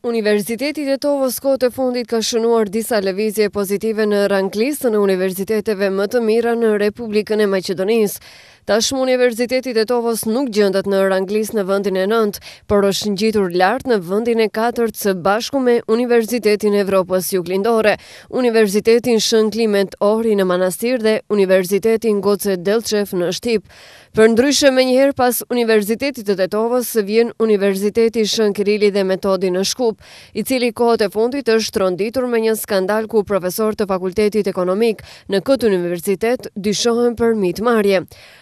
Universiteti i Tetovës kohët e fundit ka shënuar disa lëvizje pozitive në ranglistën e universiteteve më të mira në Republikën e Maqedonisë. Tashmë Universiteti i Tetovës nuk gjendet në ranglistë në vendin e nëntë, por është ngjitur lart në vendin e katërt së bashku me Universitetin e Evropës Juglindore, Universitetin Shën Kliment Ohri në Manastir dhe Universitetin Goce Dellçev në Shtip. Përndryshe, menjëherë pas Universitetit të Tetovës, vjen Universiteti Shën Kirili dhe Metodi në Shkup, i cili kohët e fundit është tronditur me një skandal ku profesorë të Fakultetit Ekonomik në këtë universitet dyshohen për mitmarrje.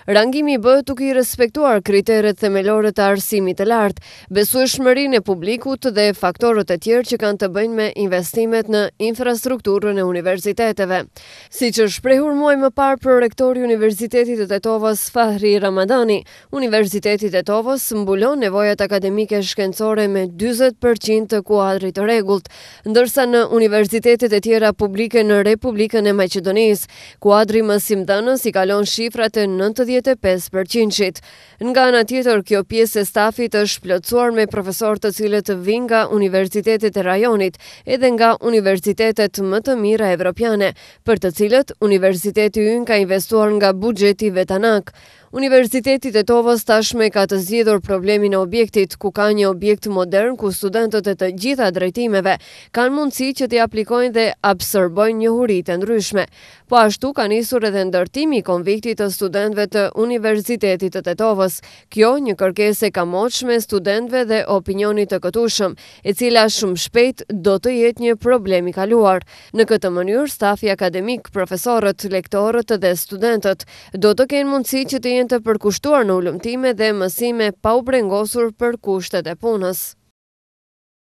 Rangimi bëhet duke i respektuar kriteret themelore të arsimit të lartë, besueshmërinë e publikut dhe faktorët e tjerë që kanë të bëjnë me investimet në infrastrukturën e universiteteve. Siç është shprehur muaj më parë prorektori i Universitetit të Tetovës, Fahri Ramadani, Universiteti i Tetovës mbulon nevojat akademike shkencore me dyzet për qind të kuadrit të rregullt, ndërsa në universitetet e tjera publike në Republikën e Maqedonisë, kuadri mësimdhënës i kalon shifrat e nëntëdhjetë e pesë përqindshit. Nga ana tjetër, kjo pjesë e stafit është plotësuar me profesorë të cilët vijnë nga universitetet e rajonit, edhe nga universitetet më të mira evropiane, për të cilët universiteti ynë ka investuar nga buxheti vetanak. Universiteti i Tetovës tashmë e ka të zgjidhur problemin e objektit, ku ka një objekt modern ku studentët e të gjitha drejtimeve kanë mundësi që t'i aplikojnë dhe absorbojnë njohuritë e ndryshme, Po ashtu ka nisur edhe ndërtimi i konviktit të studentëve të Universitetit të Tetovës. Kjo, një kërkesë e kamotshme e studentëve dhe opinionit të këtushëm, e cila shumë shpejt do të jetë një problem i kaluar. Në këtë mënyrë, stafi akademik, profesorët, lektorët dhe studentët, do të kenë mundësi që të jenë të përkushtuar në hulumtime dhe mësime pa u brengosur për kushtet e punës.